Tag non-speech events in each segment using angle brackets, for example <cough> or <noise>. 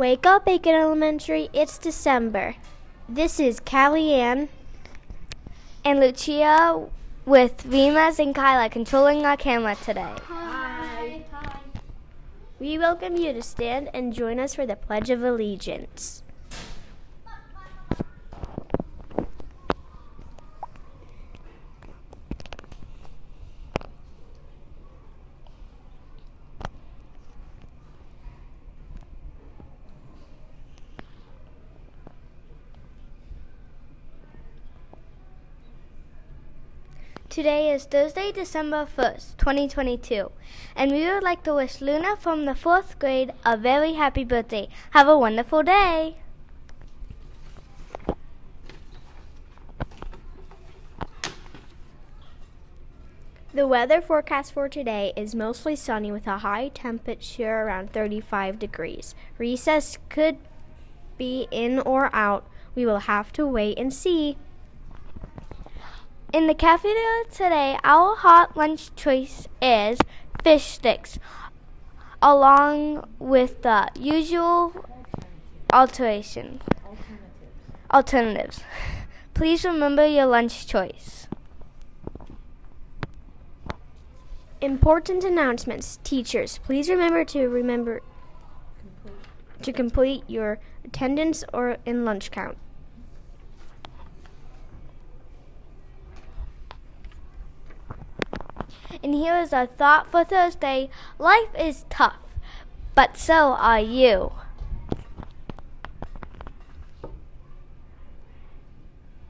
Wake up, Aiken Elementary. It's December. This is Callie Ann and Lucia with Rimas and Kyla controlling our camera today. Hi. Hi. We welcome you to stand and join us for the Pledge of Allegiance. Today is Thursday, December 1st, 2022, and we would like to wish Luna from the fourth grade a very happy birthday. Have a wonderful day. The weather forecast for today is mostly sunny with a high temperature around 35 degrees. Recess could be in or out. We will have to wait and see. In the cafeteria today, our hot lunch choice is fish sticks, along with the usual alteration alternatives. alternatives. <laughs> Please remember your lunch choice. Important announcements. Teachers, please remember to remember complete. to complete your attendance or in lunch count. And here is a thought for Thursday life is tough, but so are you.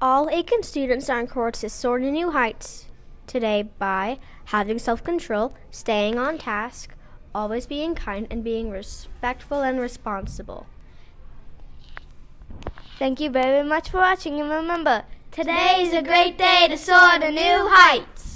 All Aiken students are encouraged to soar to new heights today by having self control, staying on task, always being kind, and being respectful and responsible. Thank you very much for watching, and remember, today is a great day to soar to new heights.